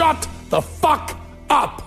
Shut the fuck up.